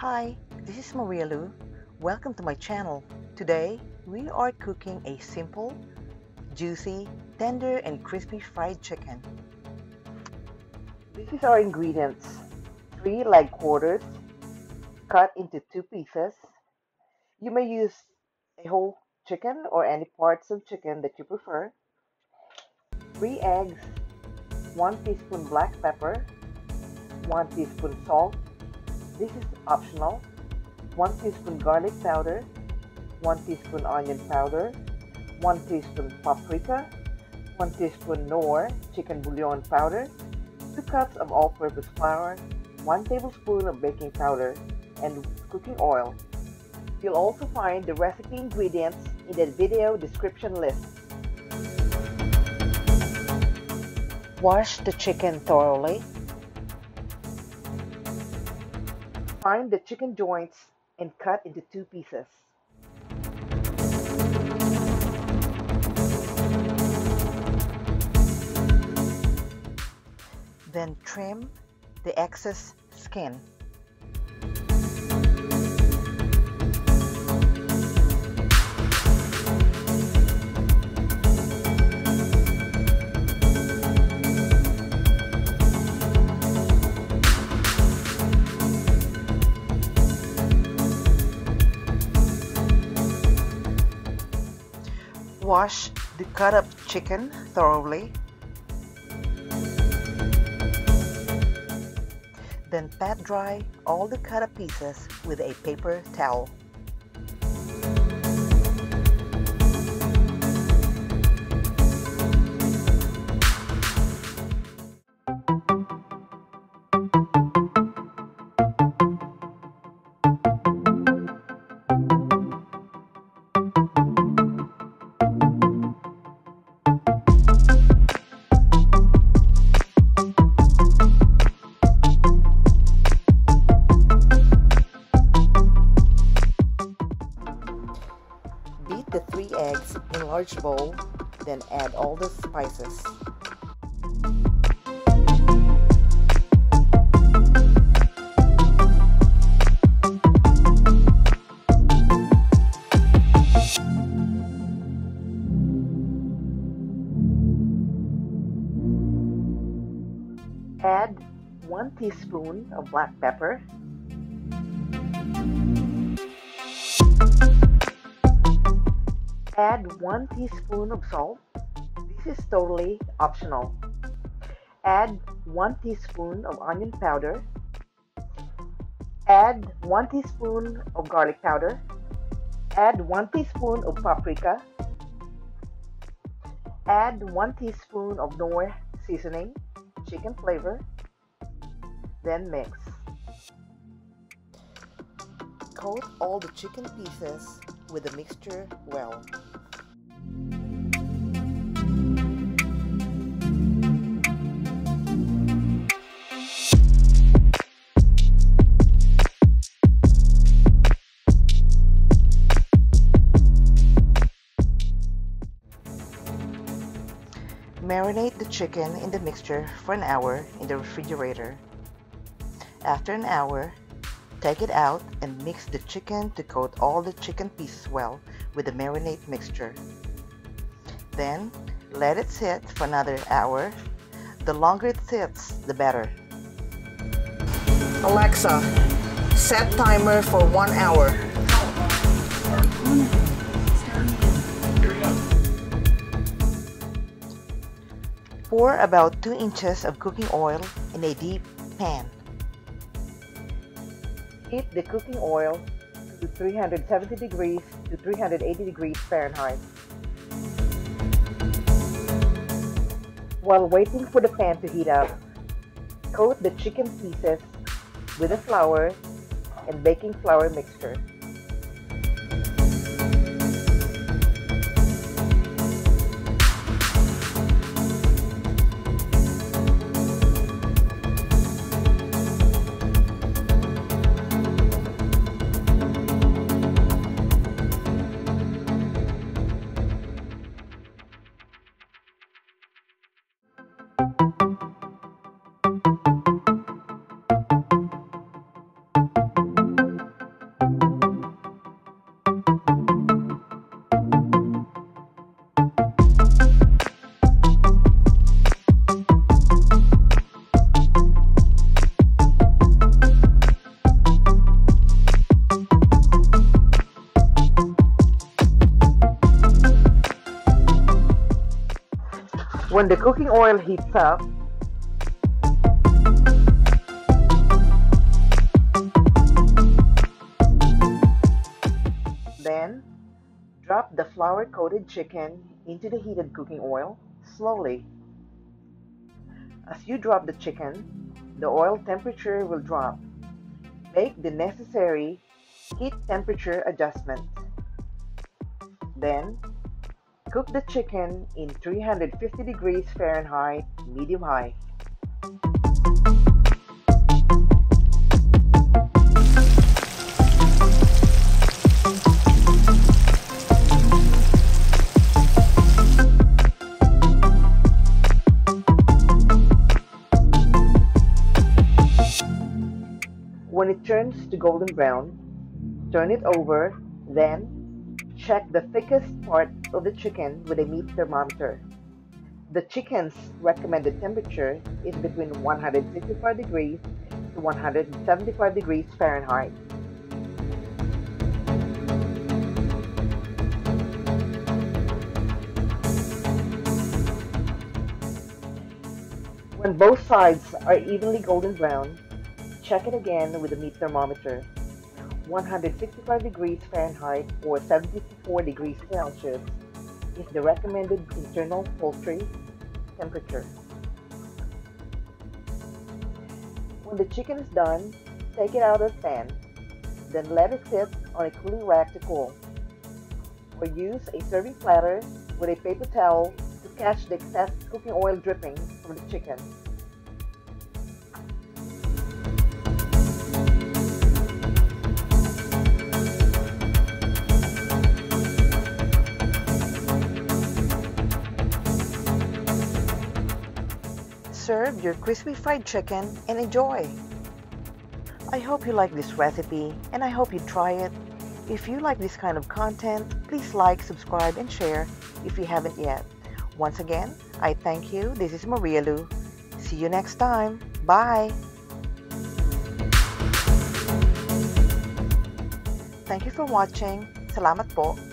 Hi, this is Maria Lu. Welcome to my channel. Today, we are cooking a simple, juicy, tender, and crispy fried chicken. This is our ingredients. Three leg quarters, cut into two pieces. You may use a whole chicken or any parts of chicken that you prefer. Three eggs, one teaspoon black pepper, one teaspoon salt, this is optional. 1 teaspoon garlic powder, 1 teaspoon onion powder, 1 teaspoon paprika, 1 teaspoon Knorr chicken bouillon powder, 2 cups of all-purpose flour, 1 tablespoon of baking powder, and cooking oil. You'll also find the recipe ingredients in the video description list. Wash the chicken thoroughly Find the chicken joints and cut into two pieces. Then trim the excess skin. Wash the cut up chicken thoroughly. Then pat dry all the cut up pieces with a paper towel. Large bowl, then add all the spices. Add 1 teaspoon of black pepper Add 1 teaspoon of salt. This is totally optional. Add 1 teaspoon of onion powder. Add 1 teaspoon of garlic powder. Add 1 teaspoon of paprika. Add 1 teaspoon of Knorr seasoning, chicken flavor. Then mix. Coat all the chicken pieces with the mixture well. Chicken in the mixture for an hour in the refrigerator. After an hour, take it out and mix the chicken to coat all the chicken pieces well with the marinade mixture. Then, let it sit for another hour. The longer it sits, the better. Alexa, set timer for one hour. Pour about 2 inches of cooking oil in a deep pan. Heat the cooking oil to 370 degrees to 380 degrees Fahrenheit. While waiting for the pan to heat up, coat the chicken pieces with the flour and baking flour mixture. The cooking oil heats up, then drop the flour coated chicken into the heated cooking oil slowly. As you drop the chicken, the oil temperature will drop. Make the necessary heat temperature adjustment. Then, cook the chicken in 350 degrees Fahrenheit medium high. When it turns to golden brown, turn it over, then check the thickest part of the chicken with a meat thermometer. The chicken's recommended temperature is between 165 degrees to 175 degrees Fahrenheit. When both sides are evenly golden brown, Check it again with a meat thermometer. 165 degrees Fahrenheit or 74 degrees Celsius is the recommended internal poultry temperature. When the chicken is done, take it out of the pan. Then let it sit on a cooling rack to cool. Or use a serving platter with a paper towel to catch the excess cooking oil dripping from the chicken. Serve your crispy fried chicken and enjoy. I hope you like this recipe and I hope you try it. If you like this kind of content, please like, subscribe, and share if you haven't yet. Once again, I thank you. This is Maria Lu. See you next time. Bye. Thank you for watching. Salamat po.